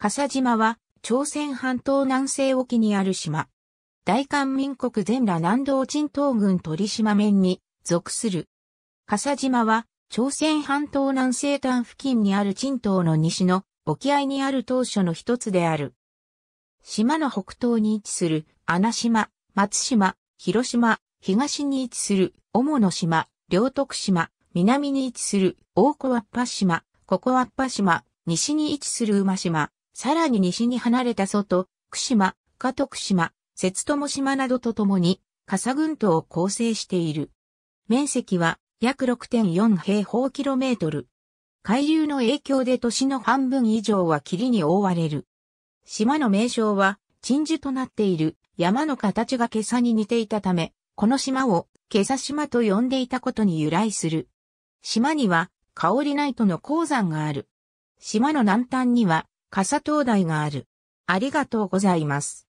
笠島は朝鮮半島南西沖にある島。大韓民国全羅南道鎮東郡鳥島面に属する。笠島は朝鮮半島南西端付近にある鎮東の西の沖合にある島嶼の一つである。島の北東に位置する穴島、松島、広島、東に位置する主の島、両徳島、南に位置する大小わっぱ島、ここわっぱ島、西に位置する馬島、さらに西に離れた外、久島、加徳島、節友島などとともに、笠群島を構成している。面積は約6.4平方キロメートル。海流の影響で年の半分以上は霧に覆われる。島の名称は、鎮守となっている山の形が今朝に似ていたため、この島を今朝島と呼んでいたことに由来する。島には、カオリナイトの鉱山がある。島の南端には、笠灯台がある。ありがとうございます。